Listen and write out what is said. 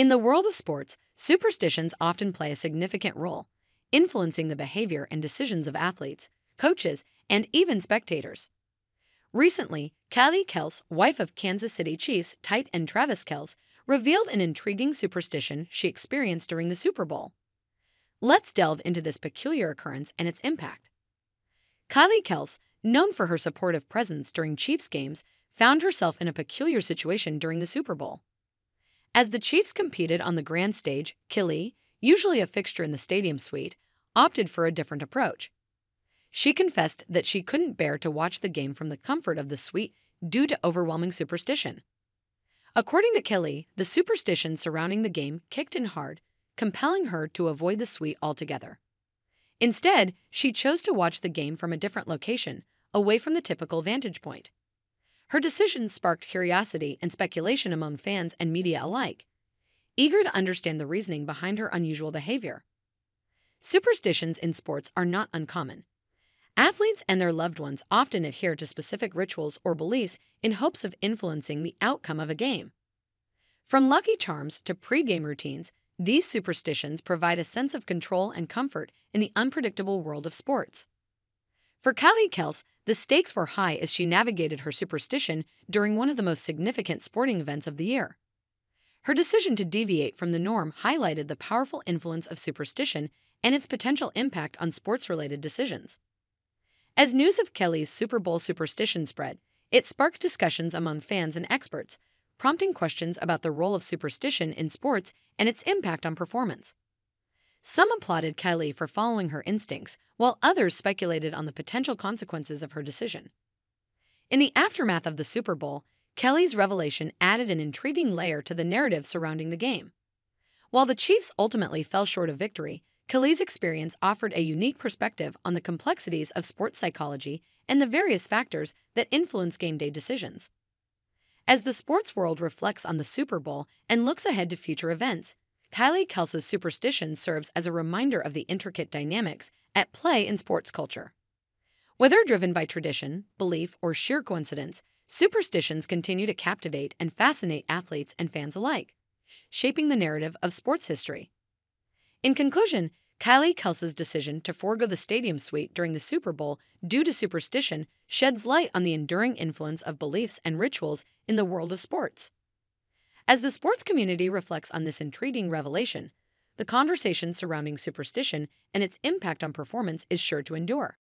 In the world of sports, superstitions often play a significant role, influencing the behavior and decisions of athletes, coaches, and even spectators. Recently, Kylie Kelce, wife of Kansas City Chiefs tight end Travis Kelce, revealed an intriguing superstition she experienced during the Super Bowl. Let's delve into this peculiar occurrence and its impact. Kylie Kelce, known for her supportive presence during Chiefs games, found herself in a peculiar situation during the Super Bowl. As the Chiefs competed on the grand stage, Kylie, usually a fixture in the stadium suite, opted for a different approach. She confessed that she couldn't bear to watch the game from the comfort of the suite due to overwhelming superstition. According to Kylie, the superstition surrounding the game kicked in hard, compelling her to avoid the suite altogether. Instead, she chose to watch the game from a different location, away from the typical vantage point. Her decision sparked curiosity and speculation among fans and media alike, eager to understand the reasoning behind her unusual behavior. Superstitions in sports are not uncommon. Athletes and their loved ones often adhere to specific rituals or beliefs in hopes of influencing the outcome of a game. From lucky charms to pre-game routines, these superstitions provide a sense of control and comfort in the unpredictable world of sports. For Kylie Kelce, the stakes were high as she navigated her superstition during one of the most significant sporting events of the year. Her decision to deviate from the norm highlighted the powerful influence of superstition and its potential impact on sports related decisions. As news of Kelly's Super Bowl superstition spread, it sparked discussions among fans and experts, prompting questions about the role of superstition in sports and its impact on performance. Some applauded Kylie for following her instincts, while others speculated on the potential consequences of her decision. In the aftermath of the Super Bowl, Kelly's revelation added an intriguing layer to the narrative surrounding the game. While the Chiefs ultimately fell short of victory, Kelly's experience offered a unique perspective on the complexities of sports psychology and the various factors that influence game day decisions. As the sports world reflects on the Super Bowl and looks ahead to future events, Kylie Kelce's superstition serves as a reminder of the intricate dynamics at play in sports culture. Whether driven by tradition, belief, or sheer coincidence, superstitions continue to captivate and fascinate athletes and fans alike, shaping the narrative of sports history. In conclusion, Kylie Kelce's decision to forego the stadium suite during the Super Bowl due to superstition sheds light on the enduring influence of beliefs and rituals in the world of sports. As the sports community reflects on this intriguing revelation, the conversation surrounding superstition and its impact on performance is sure to endure.